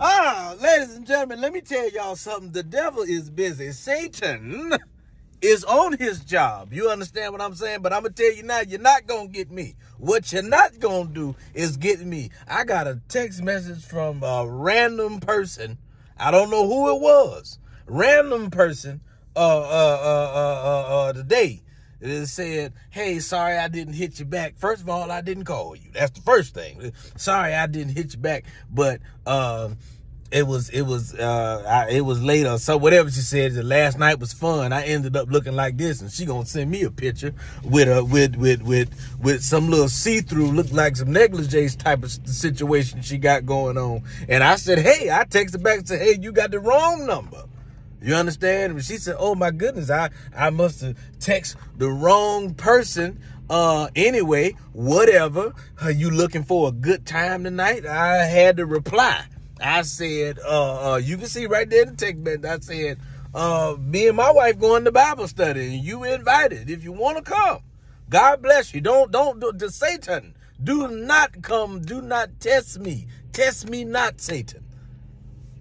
Ah, ladies and gentlemen, let me tell y'all something. The devil is busy. Satan is on his job. You understand what I'm saying? But I'm going to tell you now, you're not going to get me. What you're not going to do is get me. I got a text message from a random person. I don't know who it was. Random person uh, uh, uh, uh, uh, uh today. It said, hey, sorry I didn't hit you back. First of all, I didn't call you. That's the first thing. Sorry I didn't hit you back. But, uh, it was it was uh I, it was later so whatever she said the last night was fun i ended up looking like this and she gonna send me a picture with a with with with with some little see-through look like some negligee type of situation she got going on and i said hey i texted back and said hey you got the wrong number you understand and she said oh my goodness i i must have text the wrong person uh anyway whatever are you looking for a good time tonight i had to reply I said, uh, uh, you can see right there the text message, I said, uh, me and my wife going to Bible study and you invited if you want to come. God bless you. Don't, don't, do, to Satan, do not come, do not test me. Test me not, Satan.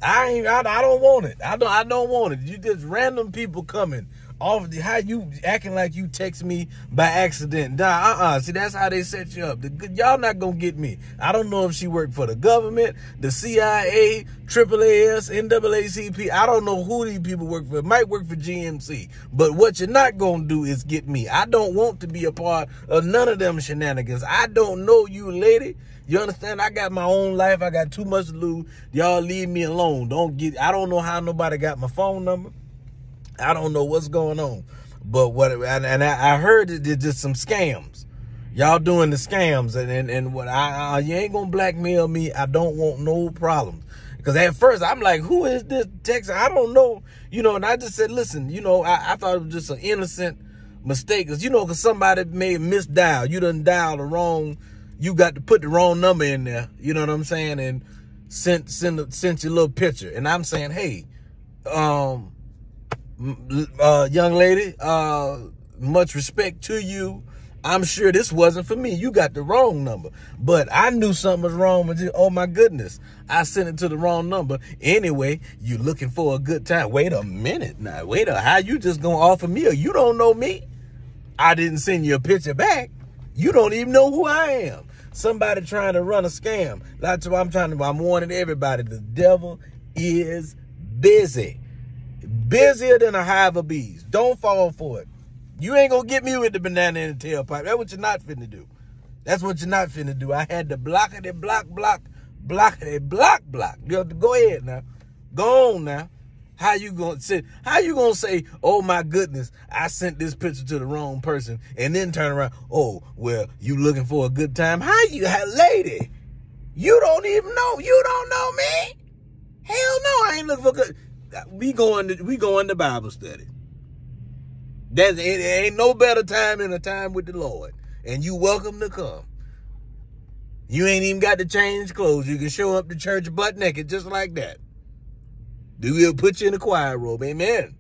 I ain't, I, I don't want it. I don't, I don't want it. You just random people coming off the, how you acting like you text me by accident. Nah, uh-uh. See, that's how they set you up. The, y'all not gonna get me. I don't know if she worked for the government, the CIA, AAAS, NAACP. I don't know who these people work for. It might work for GMC. But what you're not gonna do is get me. I don't want to be a part of none of them shenanigans. I don't know you, lady. You understand? I got my own life. I got too much to lose. Y'all leave me alone. Don't get, I don't know how nobody got my phone number. I don't know what's going on. But what and, and I heard that there's just some scams. Y'all doing the scams and and, and what I, I you ain't gonna blackmail me. I don't want no problems. Cause at first I'm like, who is this text? I don't know. You know, and I just said, listen, you know, I, I thought it was just an innocent mistake. Cause you know, cause somebody may misdial. You done dial the wrong, you got to put the wrong number in there. You know what I'm saying? And sent sent sent your little picture. And I'm saying, hey, um, uh, young lady, uh, much respect to you. I'm sure this wasn't for me. You got the wrong number. But I knew something was wrong with you. Oh my goodness. I sent it to the wrong number. Anyway, you looking for a good time. Wait a minute now. Wait a how you just gonna offer me or you don't know me? I didn't send you a picture back. You don't even know who I am. Somebody trying to run a scam. That's what I'm trying to I'm warning everybody. The devil is busy busier than a hive of bees. Don't fall for it. You ain't gonna get me with the banana in the tailpipe. That's what you're not finna do. That's what you're not finna do. I had to block it, block, block, block it, block, block. Go ahead now. Go on now. How you gonna say? How you gonna say? Oh my goodness, I sent this picture to the wrong person, and then turn around. Oh well, you looking for a good time? How you, lady? You don't even know. You don't know me. Hell no, I ain't looking for good we going to we going to Bible study. There's it ain't no better time than a time with the Lord, and you welcome to come. You ain't even got to change clothes. You can show up to church butt naked just like that. Do we'll put you in a choir robe. Amen.